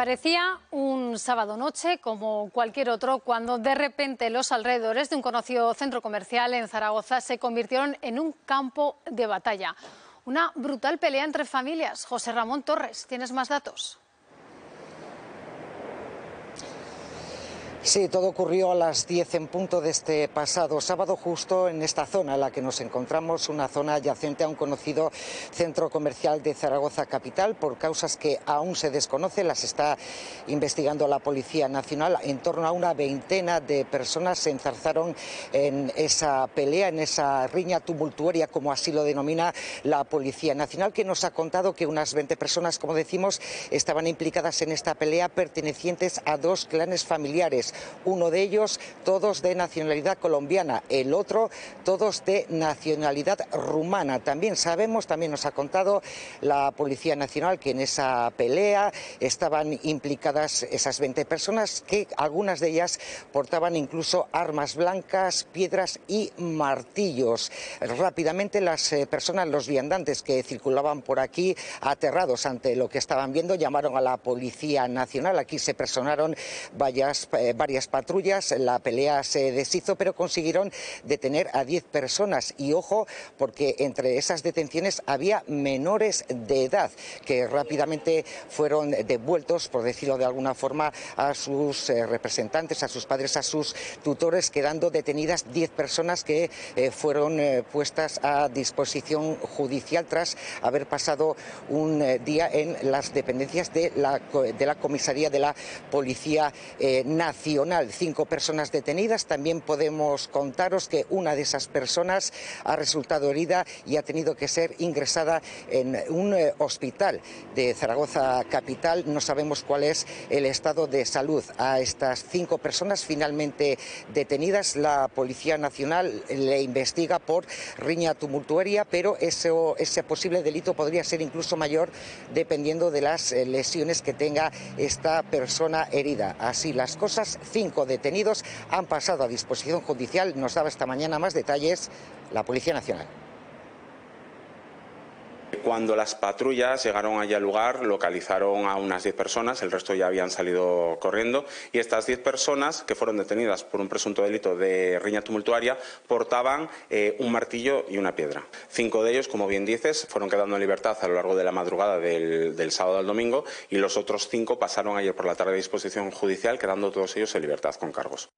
Parecía un sábado noche como cualquier otro cuando de repente los alrededores de un conocido centro comercial en Zaragoza se convirtieron en un campo de batalla. Una brutal pelea entre familias. José Ramón Torres, ¿tienes más datos? Sí, todo ocurrió a las 10 en punto de este pasado sábado, justo en esta zona en la que nos encontramos, una zona adyacente a un conocido centro comercial de Zaragoza capital, por causas que aún se desconocen, las está investigando la Policía Nacional. En torno a una veintena de personas se enzarzaron en esa pelea, en esa riña tumultuaria, como así lo denomina la Policía Nacional, que nos ha contado que unas 20 personas, como decimos, estaban implicadas en esta pelea pertenecientes a dos clanes familiares uno de ellos todos de nacionalidad colombiana, el otro todos de nacionalidad rumana. También sabemos, también nos ha contado la Policía Nacional que en esa pelea estaban implicadas esas 20 personas, que algunas de ellas portaban incluso armas blancas, piedras y martillos. Rápidamente las eh, personas, los viandantes que circulaban por aquí, aterrados ante lo que estaban viendo, llamaron a la Policía Nacional. Aquí se personaron varias, eh, varias patrullas, la pelea se deshizo, pero consiguieron detener a 10 personas. Y ojo, porque entre esas detenciones había menores de edad que rápidamente fueron devueltos, por decirlo de alguna forma, a sus eh, representantes, a sus padres, a sus tutores, quedando detenidas 10 personas que eh, fueron eh, puestas a disposición judicial tras haber pasado un día en las dependencias de la, de la comisaría de la Policía Nacional cinco personas detenidas. También podemos contaros que una de esas personas ha resultado herida y ha tenido que ser ingresada en un eh, hospital de Zaragoza capital. No sabemos cuál es el estado de salud a estas cinco personas finalmente detenidas. La Policía Nacional le investiga por riña tumultuaria, pero ese, ese posible delito podría ser incluso mayor dependiendo de las eh, lesiones que tenga esta persona herida. Así las cosas, cinco detenidos han pasado a disposición judicial. Nos daba esta mañana más detalles la Policía Nacional. Cuando las patrullas llegaron allí al lugar, localizaron a unas 10 personas, el resto ya habían salido corriendo, y estas 10 personas, que fueron detenidas por un presunto delito de riña tumultuaria, portaban eh, un martillo y una piedra. Cinco de ellos, como bien dices, fueron quedando en libertad a lo largo de la madrugada del, del sábado al domingo, y los otros cinco pasaron ayer por la tarde a disposición judicial, quedando todos ellos en libertad con cargos.